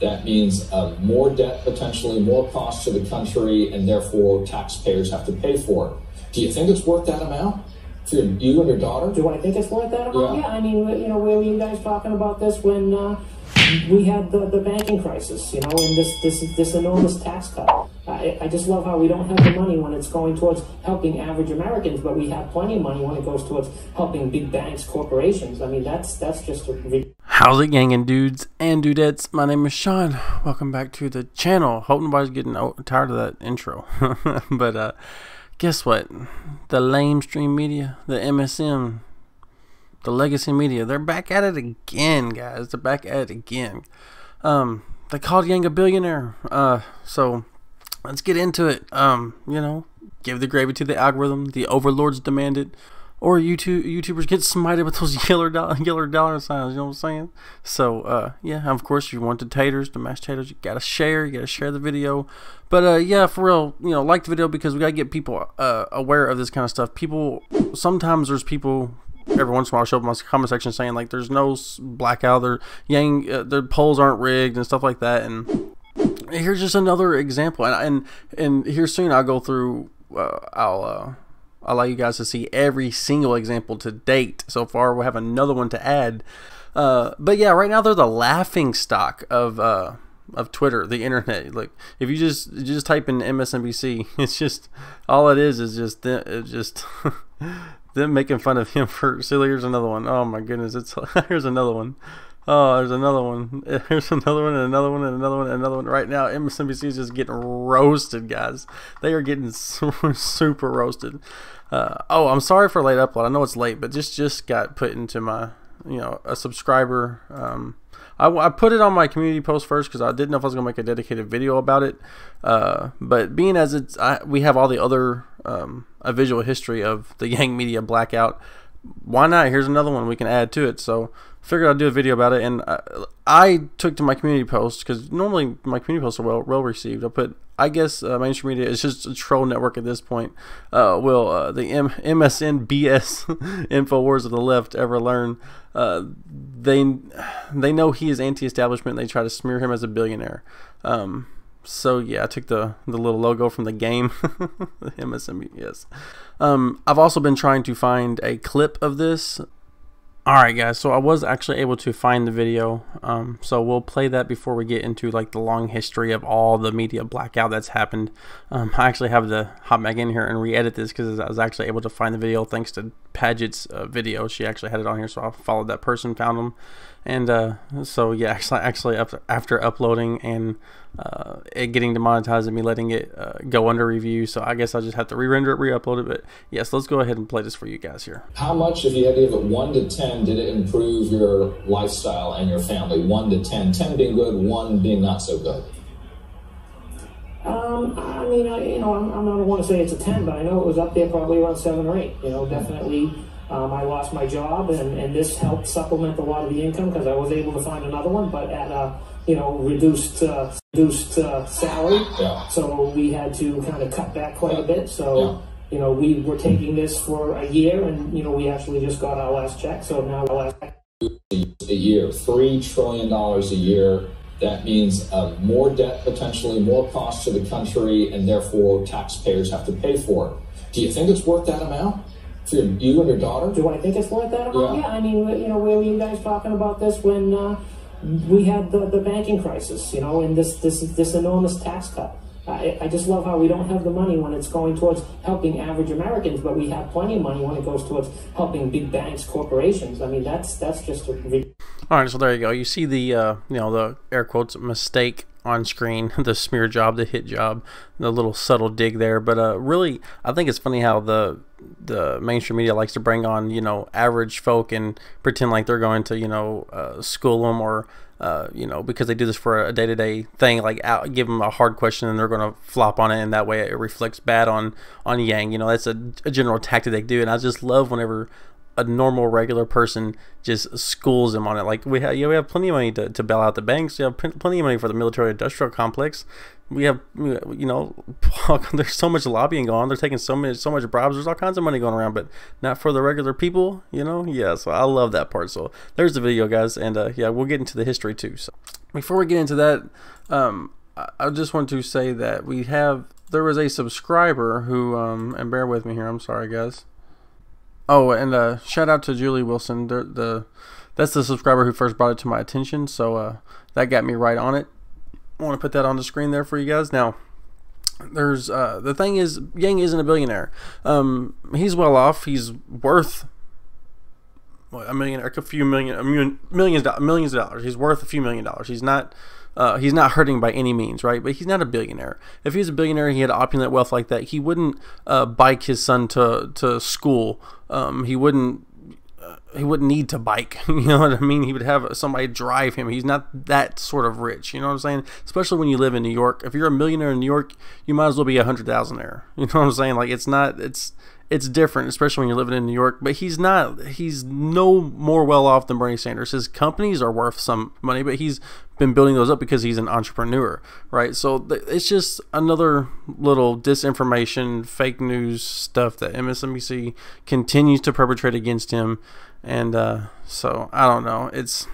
that means uh, more debt, potentially more cost to the country, and therefore taxpayers have to pay for it. Do you think it's worth that amount for you and your daughter? Do I think it's worth that amount? Yeah. Yeah, I mean, you know, where were you guys talking about this when uh, we had the, the banking crisis, you know, and this, this, this enormous tax cut? I, I just love how we don't have the money when it's going towards helping average Americans, but we have plenty of money when it goes towards helping big banks, corporations. I mean, that's that's just a How's it gangin' dudes and dudettes? My name is Shawn. Welcome back to the channel. Hope nobody's getting tired of that intro. but uh guess what? The lamestream media, the MSM, the legacy media, they're back at it again, guys. They're back at it again. Um they called Yang a billionaire. Uh so let's get into it. Um, you know, give the gravy to the algorithm. The overlords demand it. Or YouTube YouTubers get smited with those yellow dollar yellow dollar signs. You know what I'm saying? So uh, yeah, of course, if you want the taters, the mashed taters. You gotta share. You gotta share the video. But uh, yeah, for real, you know, like the video because we gotta get people uh, aware of this kind of stuff. People sometimes there's people every once in a while I show up in my comment section saying like there's no blackout, their yang, uh, their polls aren't rigged and stuff like that. And here's just another example and and, and here soon i'll go through uh, i'll uh, allow you guys to see every single example to date so far we'll have another one to add uh, but yeah right now they're the laughing stock of uh, of twitter the internet like if you just you just type in msnbc it's just all it is is just them, it's just them making fun of him for silly here's another one. Oh my goodness it's here's another one. Oh, there's another one. There's another one, and another one, and another one, and another one. Right now, MSNBC is just getting roasted, guys. They are getting super roasted. Uh, oh, I'm sorry for late upload. I know it's late, but just just got put into my, you know, a subscriber. Um, I, I put it on my community post first because I didn't know if I was gonna make a dedicated video about it. Uh, but being as it's, I, we have all the other um, a visual history of the Yang Media blackout why not? Here's another one we can add to it. So figured I'd do a video about it, and I, I took to my community post because normally my community posts are well well received. I put I guess uh, mainstream media is just a troll network at this point. Uh, will uh, the M- MSN BS Infowars of the left ever learn? Uh, they they know he is anti-establishment. They try to smear him as a billionaire. Um, so yeah, I took the the little logo from the game, the MSM. Yes. Um, I've also been trying to find a clip of this. All right, guys. So I was actually able to find the video. Um, so we'll play that before we get into like the long history of all the media blackout that's happened. Um, I actually have to hop back in here and re-edit this because I was actually able to find the video thanks to Paget's uh, video. She actually had it on here, so I followed that person, found them, and uh, so yeah, actually, actually up, after uploading and uh, it getting demonetized and me letting it uh, go under review, so I guess I'll just have to re-render it, re-upload it. But yes, let's go ahead and play this for you guys here. How much, if you had to give it 1 to 10, did it improve your lifestyle and your family? 1 to 10. 10 being good, 1 being not so good. Um, I mean, I, you know, I'm, I'm not want to say it's a 10, but I know it was up there probably around 7 or 8. You know, definitely um, I lost my job, and, and this helped supplement a lot of the income because I was able to find another one, but at a, you know, reduced, uh, reduced uh, salary. Yeah. So we had to kind of cut back quite a bit. So, Yeah. you know, we were taking this for a year, and, you know, we actually just got our last check. So now our last check a year, three trillion dollars a year. That means uh, more debt, potentially more cost to the country, and therefore taxpayers have to pay for it. Do you think it's worth that amount for you and your daughter? Do I think it's worth that amount? Yeah. Yeah. I mean, you know, where were you guys talking about this when uh, we had the, the banking crisis, you know, and this this this enormous tax cut? I, I just love how we don't have the money when it's going towards helping average Americans, but we have plenty of money when it goes towards helping big banks, corporations. I mean, that's that's just a re- All right, so there you go. You see the uh, you know the air quotes mistake on screen, the smear job, the hit job, the little subtle dig there. But uh, really, I think it's funny how the the mainstream media likes to bring on you know average folk and pretend like they're going to you know uh, school them or uh, you know because they do this for a day to day thing, like out, give them a hard question and they're going to flop on it, and that way it reflects bad on on Yang. You know that's a, a general tactic they do, and I just love whenever a normal regular person just schools them on it. Like we have, yeah, we have plenty of money to, to bail out the banks. We have plenty of money for the military industrial complex. We have, you know, there's so much lobbying going on. They're taking so much, so much bribes. There's all kinds of money going around, but not for the regular people, you know? Yeah, so I love that part. So there's the video, guys. And uh, yeah, we'll get into the history too. So before we get into that, um, I just want to say that we have, there was a subscriber who, um, and bear with me here. I'm sorry, guys. Oh, and uh, shout out to Julie Wilson. The, the that's the subscriber who first brought it to my attention, so uh, that got me right on it. I want to put that on the screen there for you guys. Now, there's uh, the thing is, Yang isn't a billionaire. Um, he's well off. He's worth what, a million, a few million, a million, millions, millions of dollars. He's worth a few million dollars. He's not uh, he's not hurting by any means, right? But he's not a billionaire. If he was a billionaire, he had opulent wealth like that, he wouldn't uh, bike his son to to school. Um, he wouldn't. Uh, he wouldn't need to bike, you know what I mean? He would have somebody drive him. He's not that sort of rich, you know what I'm saying? Especially when you live in New York. If you're a millionaire in New York, you might as well be a hundred thousandaire. You know what I'm saying? Like it's not. It's it's different, especially when you're living in New York. But he's not. He's no more well off than Bernie Sanders. His companies are worth some money, but he's been building those up because he's an entrepreneur, right? So it's just another little disinformation, fake news stuff that MSNBC continues to perpetrate against him, and uh, so I don't know. It's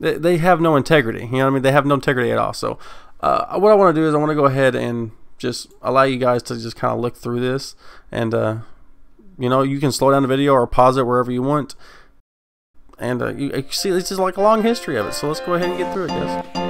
they, they have no integrity. You know what I mean? They have no integrity at all. So uh, what I want to do is I want to go ahead and just allow you guys to just kind of look through this and uh, you know you can slow down the video or pause it wherever you want. And uh, you, you see this is like a long history of it so let's go ahead and get through it guys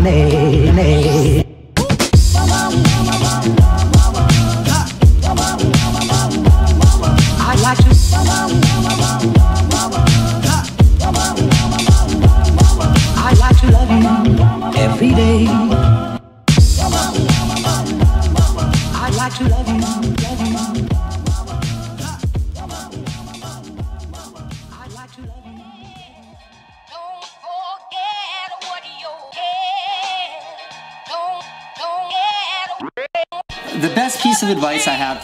nay, nay.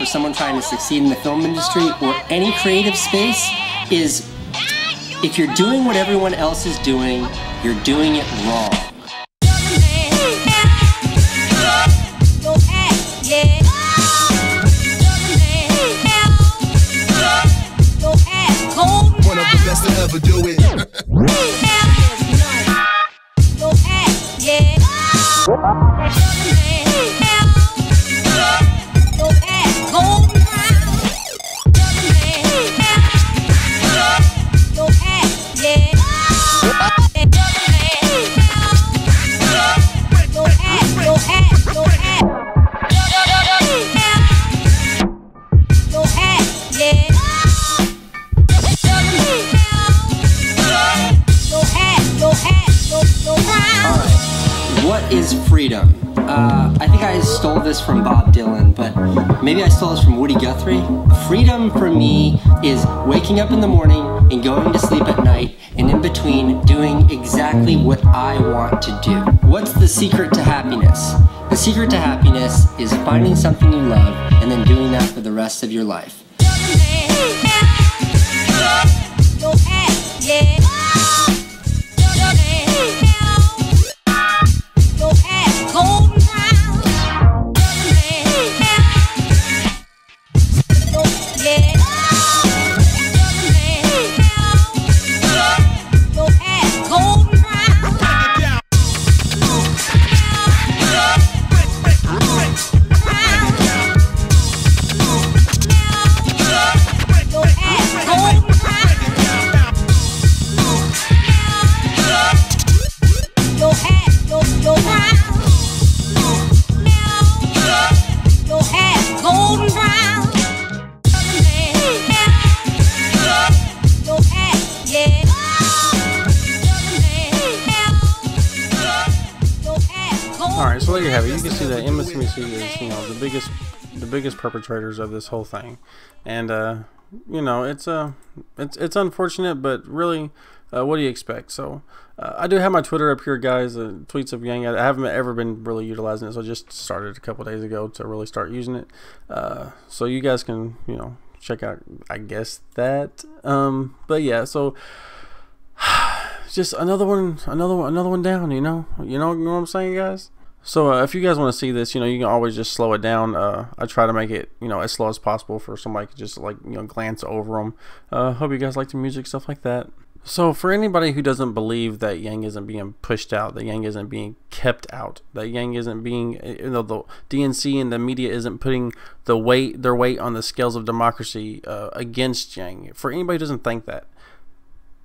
Someone trying to succeed in the film industry or any creative space is if you're doing what everyone else is doing, you're doing it wrong. Freedom for me is waking up in the morning and going to sleep at night, and in between doing exactly what I want to do. What's the secret to happiness? The secret to happiness is finding something you love and then doing that for the rest of your life. So you can see that MSNBC is, you know, the biggest the biggest perpetrators of this whole thing. And uh, you know, it's uh it's it's unfortunate, but really uh, what do you expect? So, uh, I do have my Twitter up here, guys. Uh, tweets of Yang. I haven't ever been really utilizing it, so I just started a couple days ago to really start using it. Uh, so you guys can, you know, check out. I guess that. Um, but yeah, so just another one, another one, another one down. You know, you know, you know what I'm saying, guys. So uh, if you guys want to see this, you know, you can always just slow it down. Uh, I try to make it, you know, as slow as possible for somebody to just like, you know, glance over them. Uh, hope you guys like the music, stuff like that. So for anybody who doesn't believe that Yang isn't being pushed out, that Yang isn't being kept out, that Yang isn't being, you know, the DNC and the media isn't putting the weight, their weight on the scales of democracy uh, against Yang. For anybody who doesn't think that,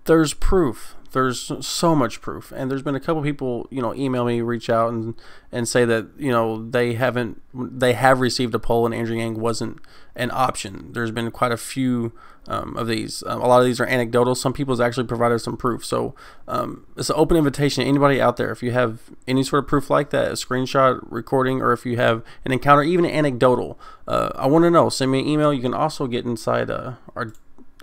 there's proof there's so much proof. And there's been a couple people you know email me reach out and and say that you know they haven't they have received a poll and andrew yang wasn't an option. There's been quite a few um, of these. Um, a lot of these are anecdotal. Some people's actually provided some proof. So um, it's an open invitation anybody out there. If you have any sort of proof like that a screenshot recording or if you have an encounter even anecdotal uh, i want to know. Send me an email. You can also get inside uh, our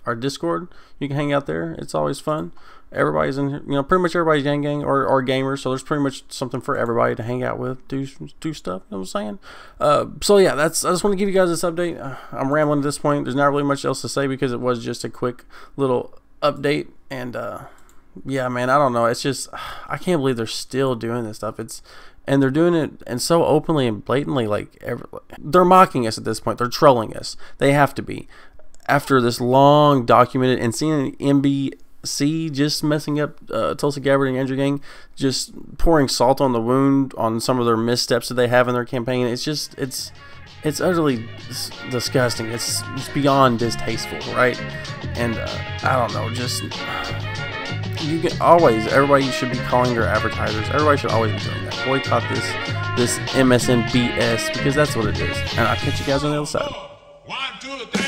our discord. You can hang out there. It's always fun everybody's in you know pretty much everybody's Yang Gang or, or gamers so there's pretty much something for everybody to hang out with do do stuff you know what I'm saying? Uh, so yeah that's I just want to give you guys this update. I'm rambling at this point. There's not really much else to say because it was just a quick little update and uh, yeah man I don't know. It's just I can't believe they're still doing this stuff. It's and they're doing it and so openly and blatantly like every, they're mocking us at this point. They're trolling us. They have to be. After this long documented and seeing MB see just messing up uh, Tulsi Gabbard and Andrew Yang, just pouring salt on the wound on some of their missteps that they have in their campaign. It's just it's it's utterly disgusting. It's, it's beyond distasteful, right? And uh, I don't know, just you can always everybody should be calling their advertisers. Everybody should always be doing that. Boycott this this MSN BS because that's what it is. And I'll catch you guys on the other side.